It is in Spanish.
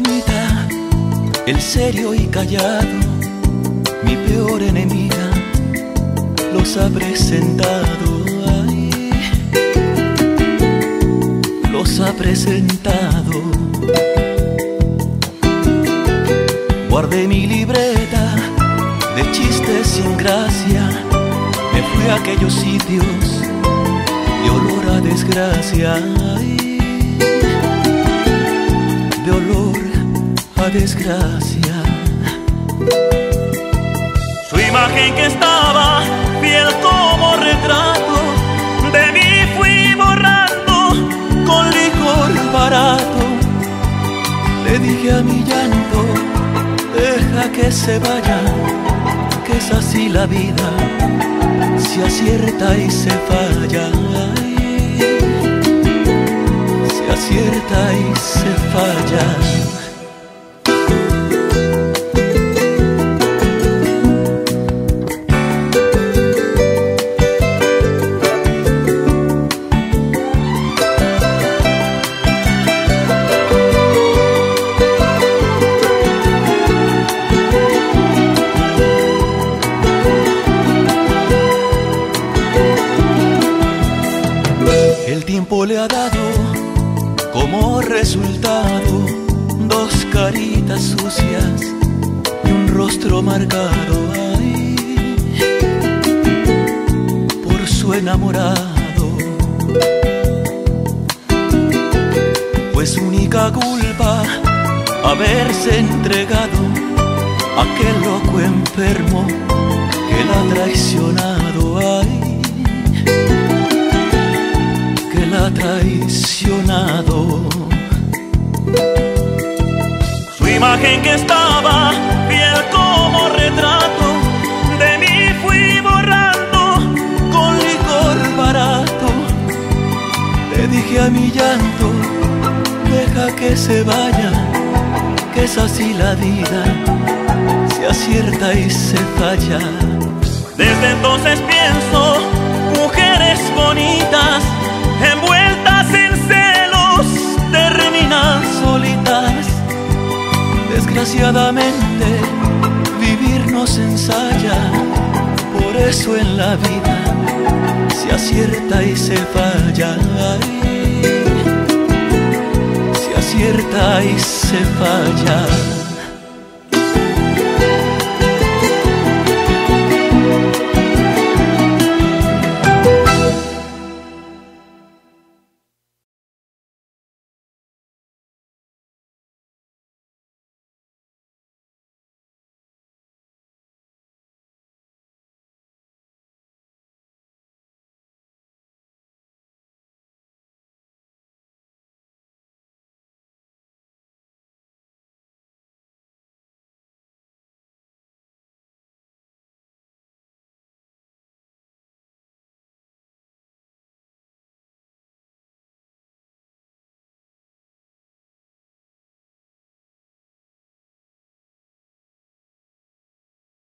Bonita, el serio y callado, mi peor enemiga, los ha presentado, ay, los ha presentado. Guardé mi libreta de chistes sin gracia, me fui a aquellos sitios de olor a desgracia. ay, de olor desgracia. Su imagen que estaba fiel como retrato, de mí fui borrando con licor barato. Le dije a mi llanto, deja que se vaya, que es así la vida, se acierta y se falla. Ay, se acierta y se falla. El tiempo le ha dado como resultado dos caritas sucias y un rostro marcado ay, por su enamorado. Fue su única culpa haberse entregado a aquel loco enfermo que la ha traicionado. Su imagen que estaba fiel como retrato, de mí fui borrando con licor barato. Le dije a mi llanto, deja que se vaya, que es así la vida, se acierta y se falla. Desde entonces pienso, mujeres bonitas, envueltas Desgraciadamente, vivir no se ensaya, por eso en la vida se acierta y se falla. Ay, se acierta y se falla.